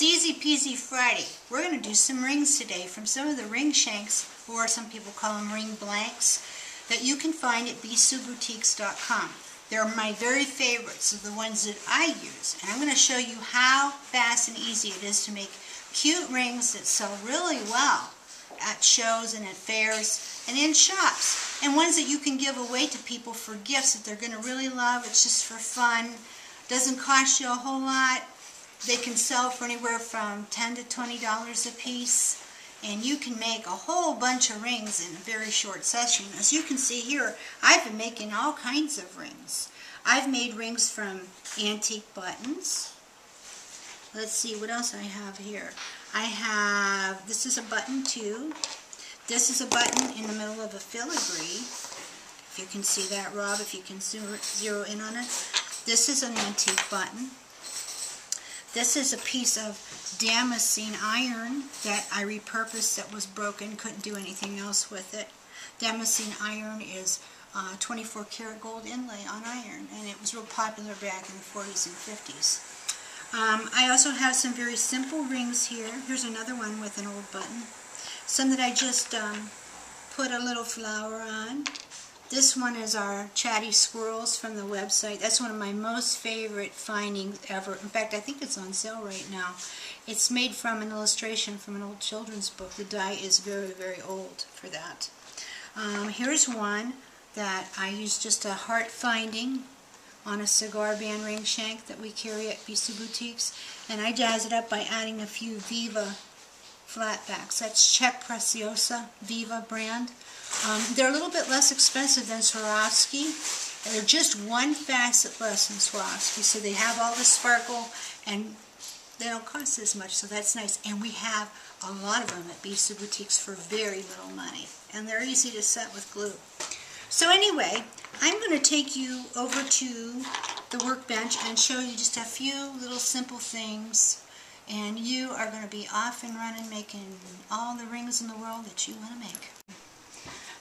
It's Easy Peasy Friday. We're going to do some rings today from some of the ring shanks, or some people call them ring blanks, that you can find at bsueboutiques.com. They're my very favorites, of the ones that I use. And I'm going to show you how fast and easy it is to make cute rings that sell really well at shows and at fairs and in shops. And ones that you can give away to people for gifts that they're going to really love. It's just for fun. Doesn't cost you a whole lot. They can sell for anywhere from 10 to $20 a piece and you can make a whole bunch of rings in a very short session. As you can see here, I've been making all kinds of rings. I've made rings from antique buttons. Let's see what else I have here. I have, this is a button too. This is a button in the middle of a filigree. If you can see that, Rob, if you can zero in on it. This is an antique button. This is a piece of Damascene iron that I repurposed that was broken, couldn't do anything else with it. Damascene iron is uh, 24 karat gold inlay on iron, and it was real popular back in the 40s and 50s. Um, I also have some very simple rings here. Here's another one with an old button. Some that I just um, put a little flower on. This one is our Chatty Squirrels from the website. That's one of my most favorite findings ever. In fact, I think it's on sale right now. It's made from an illustration from an old children's book. The die is very, very old for that. Um, here's one that I use just a heart finding on a cigar band ring shank that we carry at B'Sue Boutiques. And I jazz it up by adding a few Viva flatbacks. That's Czech Preciosa Viva brand. Um, they're a little bit less expensive than Swarovski. They're just one facet less than Swarovski, so they have all the sparkle and they don't cost as much, so that's nice. And we have a lot of them at B'Sue Boutiques for very little money, and they're easy to set with glue. So anyway, I'm going to take you over to the workbench and show you just a few little simple things and you are going to be off and running making all the rings in the world that you want to make.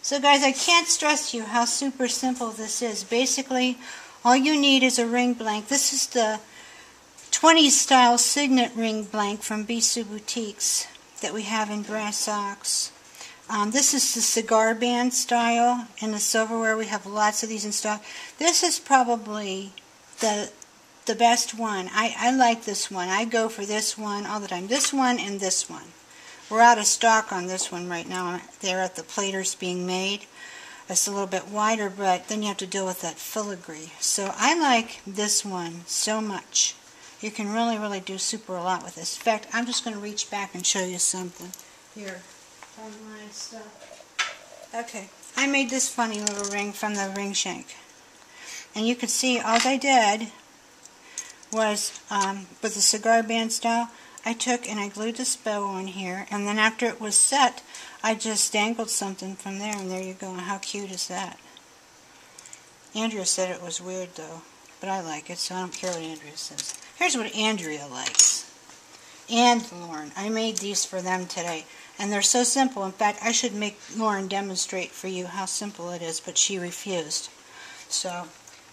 So guys, I can't stress to you how super simple this is. Basically, all you need is a ring blank. This is the 20s style signet ring blank from B'Sue Boutiques that we have in brass ox. Um, this is the cigar band style in the silverware. We have lots of these in stock. This is probably the the best one. I, I like this one. I go for this one all the time. This one and this one. We're out of stock on this one right now. They're at the platers being made. It's a little bit wider, but then you have to deal with that filigree. So I like this one so much. You can really, really do super a lot with this. In fact, I'm just going to reach back and show you something. Here, online stuff. Okay, I made this funny little ring from the ring shank. And you can see all I did was, um, with the cigar band style, I took and I glued this bow on here, and then after it was set, I just dangled something from there, and there you go. And how cute is that? Andrea said it was weird, though, but I like it, so I don't care what Andrea says. Here's what Andrea likes. And Lauren. I made these for them today, and they're so simple. In fact, I should make Lauren demonstrate for you how simple it is, but she refused. So,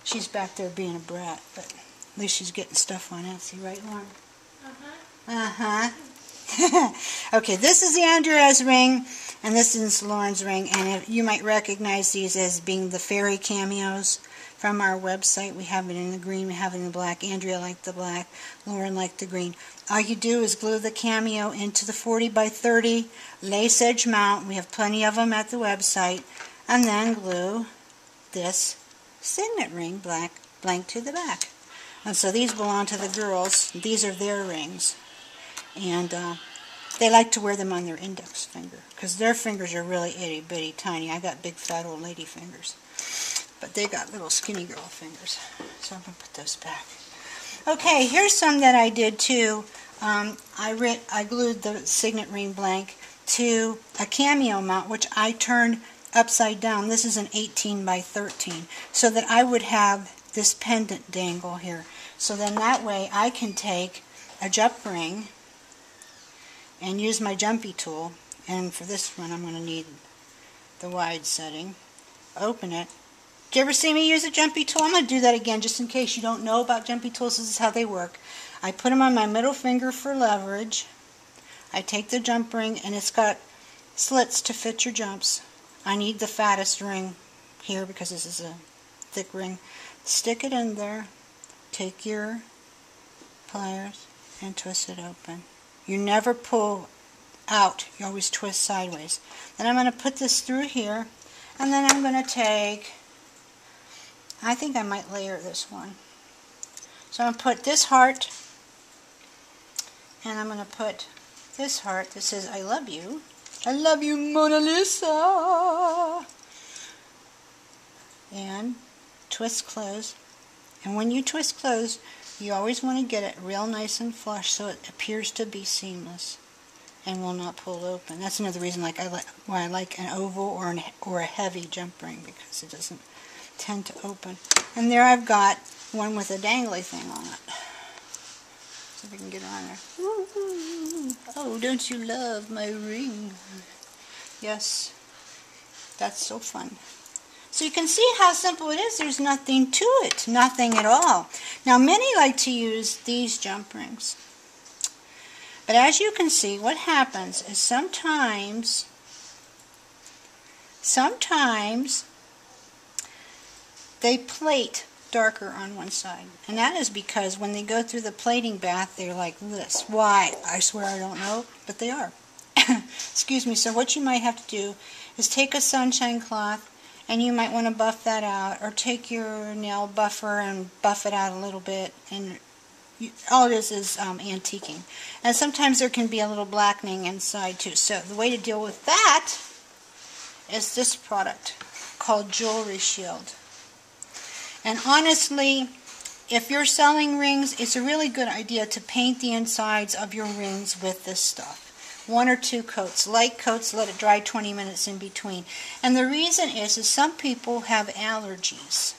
she's back there being a brat, but at least she's getting stuff on Etsy, right, Lauren? Uh-huh. okay, this is the Andrea's ring, and this is Lauren's ring, and you might recognize these as being the fairy cameos from our website. We have it in the green, we have it in the black. Andrea liked the black, Lauren liked the green. All you do is glue the cameo into the 40 by 30 lace edge mount. We have plenty of them at the website. And then glue this signet ring black blank to the back. And so these belong to the girls. These are their rings and uh, they like to wear them on their index finger because their fingers are really itty bitty tiny. I got big fat old lady fingers, but they got little skinny girl fingers. So I'm gonna put those back. Okay, here's some that I did too. Um, I, writ I glued the signet ring blank to a cameo mount, which I turned upside down. This is an 18 by 13, so that I would have this pendant dangle here. So then that way I can take a jump ring and use my jumpy tool and for this one I'm going to need the wide setting open it Did you ever see me use a jumpy tool? I'm going to do that again just in case you don't know about jumpy tools. This is how they work. I put them on my middle finger for leverage. I take the jump ring and it's got slits to fit your jumps. I need the fattest ring here because this is a thick ring. Stick it in there. Take your pliers and twist it open. You never pull out. You always twist sideways. Then I'm going to put this through here and then I'm going to take, I think I might layer this one. So I'm going to put this heart and I'm going to put this heart that says I love you. I love you Mona Lisa. And twist close. And when you twist close, you always want to get it real nice and flush so it appears to be seamless and will not pull open. That's another reason like I like why I like an oval or an or a heavy jump ring because it doesn't tend to open. And there I've got one with a dangly thing on it. See if I can get it on there. Oh, don't you love my ring? Yes, that's so fun. So you can see how simple it is. There's nothing to it, nothing at all. Now many like to use these jump rings. But as you can see, what happens is sometimes, sometimes they plate darker on one side. And that is because when they go through the plating bath, they're like this. Why? I swear I don't know, but they are. Excuse me. So what you might have to do is take a sunshine cloth and you might want to buff that out or take your nail buffer and buff it out a little bit and you, all it is is um, antiquing. And sometimes there can be a little blackening inside too. So the way to deal with that is this product called jewelry shield. And honestly if you're selling rings it's a really good idea to paint the insides of your rings with this stuff one or two coats, light coats, let it dry 20 minutes in between. And the reason is, is some people have allergies.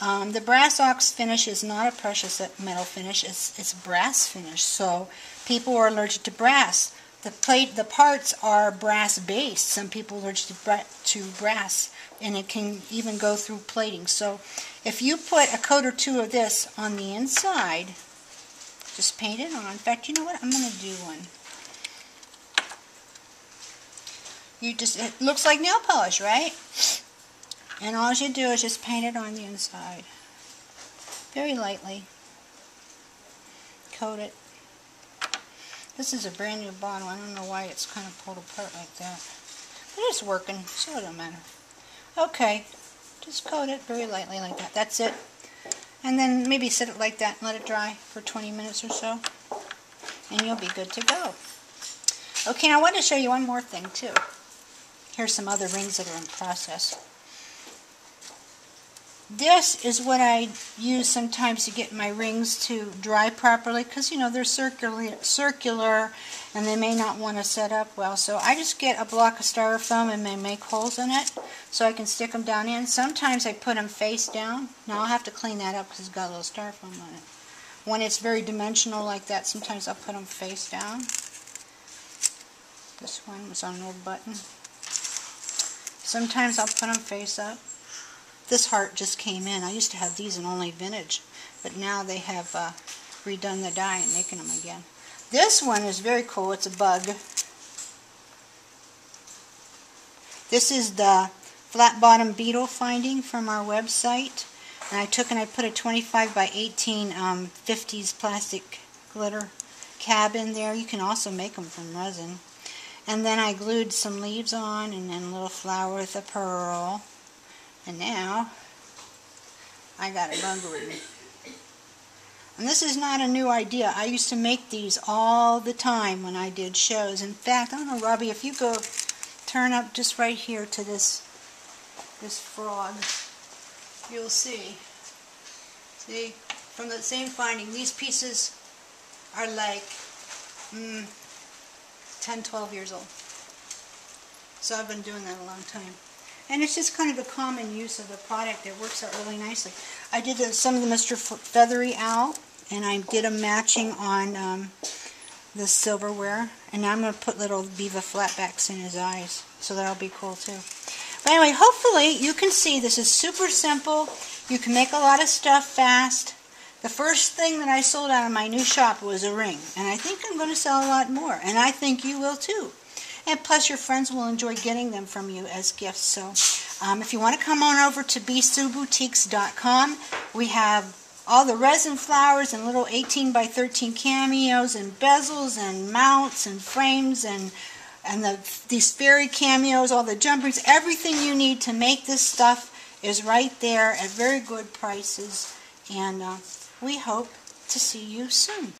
Um, the brass ox finish is not a precious metal finish, it's, it's brass finish. So people are allergic to brass. The plate, the parts are brass based. Some people are allergic to, bra to brass, and it can even go through plating. So if you put a coat or two of this on the inside, just paint it on. In fact, you know what? I'm going to do one. You just, it looks like nail polish, right? And all you do is just paint it on the inside. Very lightly. Coat it. This is a brand new bottle. I don't know why it's kind of pulled apart like that. But it's working, so it don't matter. Okay, just coat it very lightly like that. That's it. And then maybe set it like that and let it dry for 20 minutes or so. And you'll be good to go. Okay, now I want to show you one more thing too. Here's some other rings that are in process. This is what I use sometimes to get my rings to dry properly because, you know, they're circular, circular and they may not want to set up well. So I just get a block of styrofoam and I make holes in it so I can stick them down in. Sometimes I put them face down. Now I'll have to clean that up because it's got a little styrofoam on it. When it's very dimensional like that, sometimes I'll put them face down. This one was on an old button. Sometimes I'll put them face up. This heart just came in. I used to have these in only vintage, but now they have uh, redone the die and making them again. This one is very cool. It's a bug. This is the flat bottom beetle finding from our website. And I took and I put a 25 by 18 um, 50s plastic glitter cab in there. You can also make them from resin. And then I glued some leaves on and then a little flower with a pearl. And now I got a bungaroo. And this is not a new idea. I used to make these all the time when I did shows. In fact, I don't know, Robbie, if you go turn up just right here to this this frog, you'll see. See, from the same finding, these pieces are like mm, 10, 12 years old. So I've been doing that a long time. And it's just kind of a common use of the product. It works out really nicely. I did some of the Mr. Feathery Owl, and I did a matching on um, the silverware. And now I'm going to put little Viva flatbacks in his eyes. So that'll be cool too. But anyway, hopefully you can see this is super simple. You can make a lot of stuff fast. The first thing that I sold out of my new shop was a ring, and I think I'm going to sell a lot more, and I think you will too. And plus, your friends will enjoy getting them from you as gifts. So, um, if you want to come on over to bsueboutiques.com, we have all the resin flowers and little 18 by 13 cameos and bezels and mounts and frames and and the, these fairy cameos, all the jump rings, everything you need to make this stuff is right there at very good prices. And uh, we hope to see you soon.